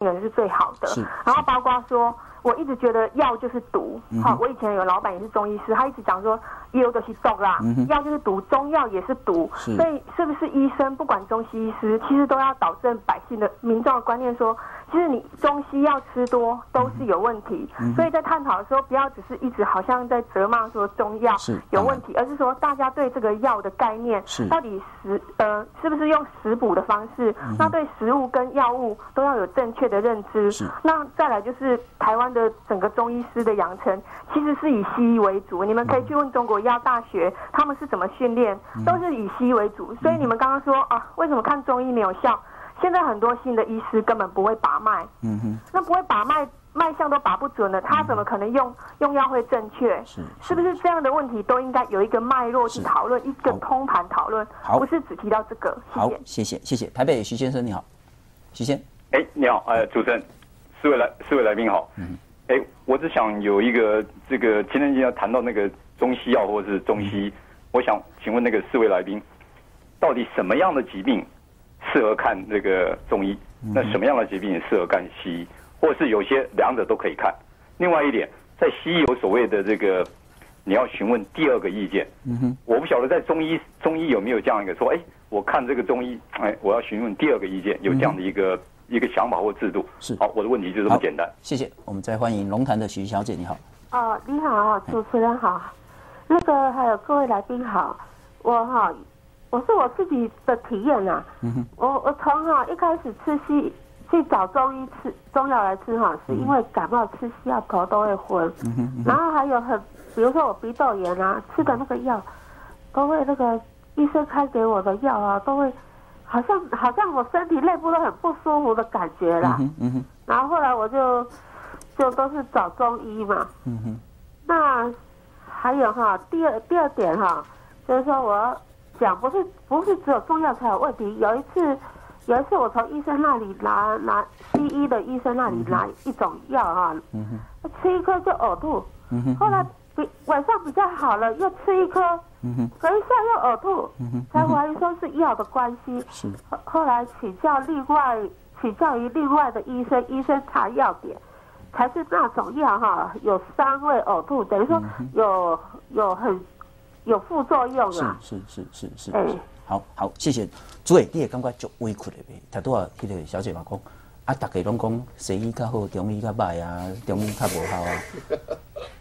人是最好的。然后包括说，我一直觉得药就是毒。好、我以前有老板也是中医师，他一直讲说，药就是毒啦，药就是毒，中药也是毒。是所以是不是医生不管中西医师，其实都要导正百姓的民众的观念说，其实你中西药吃多都是有问题。所以在探讨的时候，不要只是一直好像在责骂说中药是有问题，而是说大家对这个药的概念是到底食呃是不是用食补的方式？那对食物跟药物都要有正确的认知。是那再来就是台湾的整个中医师的养成，其实是以西医为主。你们可以去问中国医药大学，他们是怎么训练，都是以西医为主。所以你们刚刚说啊，为什么看中医没有效？现在很多新的医师根本不会把脉，嗯哼，那不会把脉脉象都把不准了，他怎么可能用用药会正确？是是不是这样的问题都应该有一个脉络去讨论，一个通盘讨论，好不是只提到这个。谢好谢，。谢谢谢谢。台北徐先生你好，徐先，哎，你好，呃，主持人，四位来四位来宾好。嗯。哎，我只想有一个这个今天要谈到那个中西药或者是中西医，我想请问那个四位来宾，到底什么样的疾病适合看这个中医？那什么样的疾病适合看西医？或是有些两者都可以看？另外一点，在西医有所谓的这个，你要询问第二个意见。嗯哼，我不晓得在中医中医有没有这样一个说，哎，我看这个中医，哎，我要询问第二个意见，有这样的一个、一个想法或制度。是。好，我的问题就这么简单。谢谢。我们再欢迎龙潭的徐小姐你好，哦，你好，主持人好，那个还有各位来宾好，我哈，我是我自己的体验呐、嗯我我从哈一开始吃西去找中医吃中药来吃哈，是因为感冒吃西药头都会昏，然后还有很，比如说我鼻窦炎啊，吃的那个药都会那个医生开给我的药啊，都会好像好像我身体内部都很不舒服的感觉啦。嗯嗯哼，然后后来我就就都是找中医嘛。嗯哼，那还有哈，第二第二点哈，就是说我讲，不是不是只有中药才有问题。有一次有一次我从医生那里拿拿西医的医生那里拿一种药哈，嗯，吃一颗就呕吐。后来比晚上比较好了，又吃一颗，嗯哼，隔一下又呕吐，嗯哼，才怀疑说是药的关系。是后后来请教另外请教于另外的医生，医生查药点，才是那种药哈，有三味呕吐，等于说有有很有副作用是啊。是是是是哎是，好好谢谢。诸位，你也感觉足委屈的呗？头拄啊，迄个小姐嘛讲，啊，大家拢讲西医较好，中医较歹啊，中医较无效啊，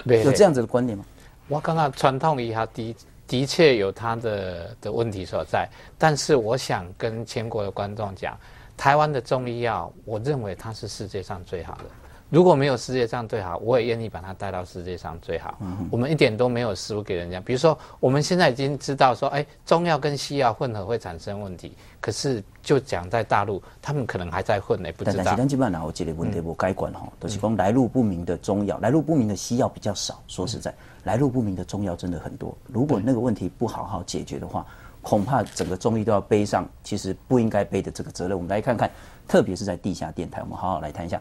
有这样子的观点吗？我刚刚传统医学的的确有它的的问题所在，但是我想跟全国的观众讲，台湾的中医药，我认为它是世界上最好的。如果没有世界上最好，我也愿意把它带到世界上最好。我们一点都没有输给人家。比如说，我们现在已经知道说，哎，中药跟西药混合会产生问题，可是就讲在大陆，他们可能还在混呢，不知道但但是。咱基本上有一个问题无解决吼，就是讲来路不明的中药，来路不明的西药比较少。说实在，来路不明的中药真的很多。如果那个问题不好好解决的话，恐怕整个中医都要背上其实不应该背的这个责任。我们来看看，特别是在地下电台，我们好好来谈一下。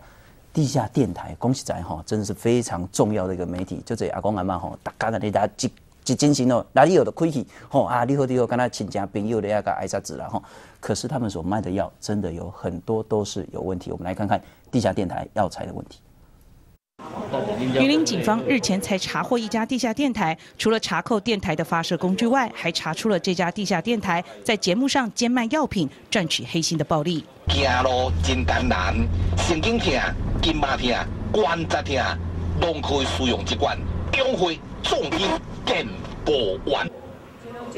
地下电台，恭喜仔哈，真的是非常重要的一个媒体。就这阿公阿妈吼，大家在你大家一一进行哦，哪里有的亏起吼啊，你好你好，跟他亲家朋友的那个挨啥子了吼。可是他们所卖的药，真的有很多都是有问题。我们来看看地下电台药材的问题。云林警方日前才查获一家地下电台，除了查扣电台的发射工具外，还查出了这家地下电台在节目上兼卖药品，赚取黑心的暴利。行路真艰难，神经痛、筋膜痛、关节痛，拢可以使用这款中辉重音健步丸。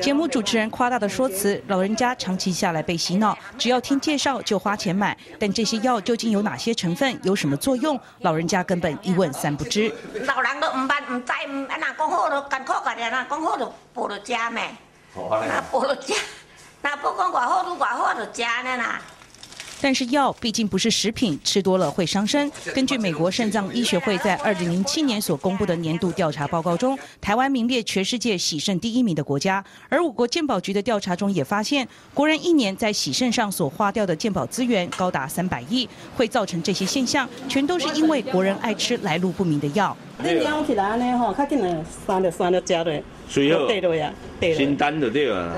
节目主持人夸大的说辞，老人家长期下来被洗脑，只要听介绍就花钱买。但这些药究竟有哪些成分，有什么作用？老人家根本一问三不知。老人都唔捌唔知，唔啊那讲好就艰苦家己，那讲好就报就食咩，那报就食，那不管偌好，都偌好就食呢啦。但是药毕竟不是食品，吃多了会伤身。根据美国肾脏医学会在二零零七年所公布的年度调查报告中，台湾名列全世界洗肾第一名的国家。而我国健保局的调查中也发现，国人一年在洗肾上所花掉的健保资源高达三百亿。会造成这些现象，全都是因为国人爱吃来路不明的药。你养起来安尼吼，较紧来酸就酸就食落，水好对落呀，对新落，单就对啊。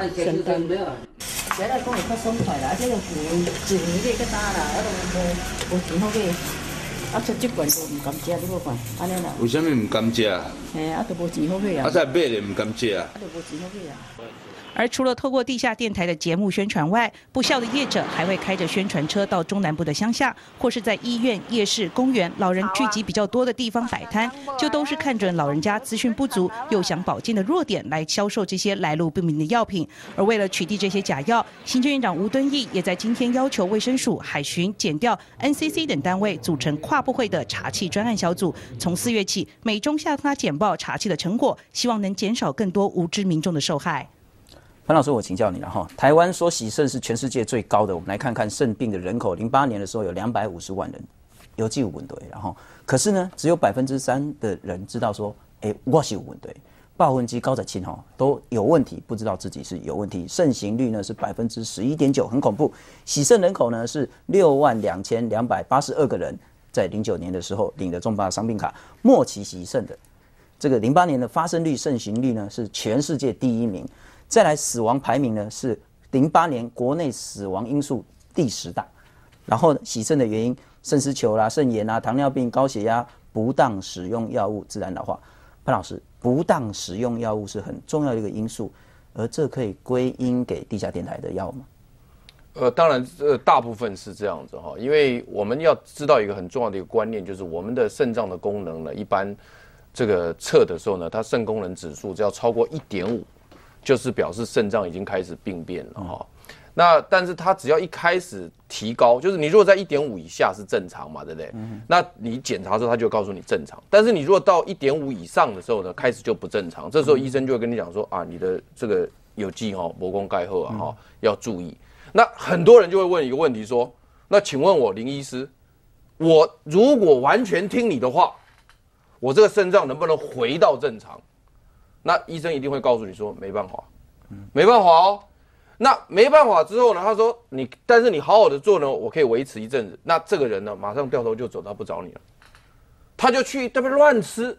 简单。原来讲会较爽快啦，啊，这个钱钱你个打啦，啊，都无无钱好买，啊，出这款都唔敢食，你无看，安尼啦。为什么唔敢接？嘿，啊，都无钱好买啊。啊，再买嘞唔敢食啊？啊，都无钱好买啊。而除了透过地下电台的节目宣传外，不孝的业者还会开着宣传车到中南部的乡下，或是在医院、夜市、公园、老人聚集比较多的地方摆摊，就都是看准老人家资讯不足又想保健的弱点来销售这些来路不明的药品。而为了取缔这些假药，行政院长吴敦义也在今天要求卫生署、海巡、检调、NCC 等单位组成跨部会的查气专案小组，从四月起每周下发简报查气的成果，希望能减少更多无知民众的受害。潘老师，我请教你了哈。台湾说喜肾是全世界最高的，我们来看看肾病的人口。零八年的时候有两百五十万人，有记有问对，然后可是呢，只有百分之三的人知道说，哎，我是有问对。报婚机高在轻哈都有问题，不知道自己是有问题。肾行率呢是百分之十一点九，很恐怖。喜肾人口呢是六万两千两百八十二个人，在零九年的时候领了重大伤病卡，末期喜肾的这个零八年的发生率、肾行率呢是全世界第一名。再来死亡排名呢是零八年国内死亡因素第十大，然后洗肾的原因肾丝球啦、肾炎啊、糖尿病、高血压、不当使用药物、自然老化。潘老师，不当使用药物是很重要的一个因素，而这可以归因给地下电台的药吗？呃，当然，呃，大部分是这样子哈，因为我们要知道一个很重要的一个观念，就是我们的肾脏的功能呢，一般这个测的时候呢，它肾功能指数只要超过一点五。就是表示肾脏已经开始病变了哈，那但是它只要一开始提高，就是你如果在一点五以下是正常嘛，对不对？那你检查的时候他就告诉你正常，但是你如果到一点五以上的时候呢，开始就不正常，这时候医生就会跟你讲说啊，你的这个有机哈，膜功钙后啊哈，要注意。那很多人就会问一个问题说，那请问我林医师，我如果完全听你的话，我这个肾脏能不能回到正常？那医生一定会告诉你说没办法，没办法哦。那没办法之后呢？他说你，但是你好好的做呢，我可以维持一阵子。那这个人呢，马上掉头就走，他不找你了，他就去特别乱吃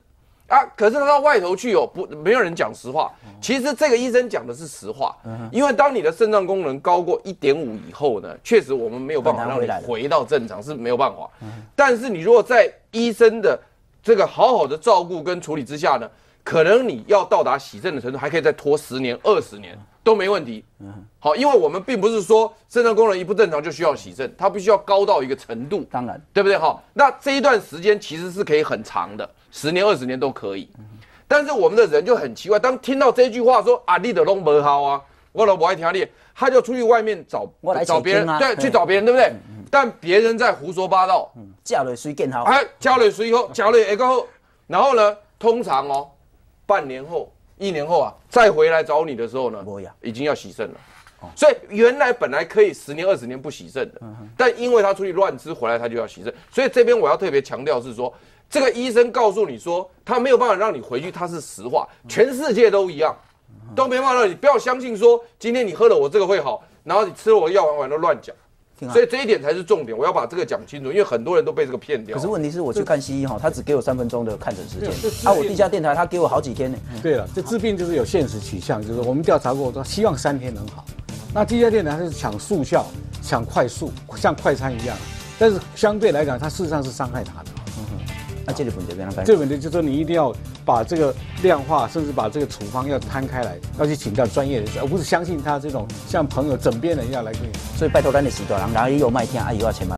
啊。可是他到外头去哦，不，没有人讲实话。其实这个医生讲的是实话，因为当你的肾脏功能高过一点五以后呢，确实我们没有办法让你回到正常是没有办法。但是你如果在医生的这个好好的照顾跟处理之下呢？可能你要到达洗肾的程度，还可以再拖十年、二十年都没问题。嗯，好，因为我们并不是说肾脏功能一不正常就需要洗肾，它必须要高到一个程度。当然，对不对？哈，那这一段时间其实是可以很长的，十年、二十年都可以。但是我们的人就很奇怪，当听到这句话说啊，你的弄不好啊，我老不爱听你，他就出去外面找找别人，对，去找别人，对不对？但别人在胡说八道，交了水更好，哎，交了水后，交了一个后，然后呢，通常哦。半年后、一年后啊，再回来找你的时候呢，已经要洗肾了。所以原来本来可以十年、二十年不洗肾的，但因为他出去乱吃，回来他就要洗肾。所以这边我要特别强调是说，这个医生告诉你说他没有办法让你回去，他是实话，全世界都一样，都没办法让你不要相信说今天你喝了我这个会好，然后你吃了我药丸丸都乱讲。所以这一点才是重点，我要把这个讲清楚，因为很多人都被这个骗掉。可是问题是我去看西医哈，他只给我三分钟的看诊时间，啊，我地下电台他给我好几天呢。对了，这治病就是有现实取向，就是我们调查过，说希望三天能好。那地下电台它是抢速效、抢快速，像快餐一样，但是相对来讲，它事实上是伤害他的。那这个问题怎样办？这个问题就是说，你一定要把这个量化，甚至把这个处方要摊开来，要去请教专业人士，而不是相信他这种像朋友枕边人一样来跟你。所以拜托咱的时段人，然后也有卖天，啊，有要钱吗？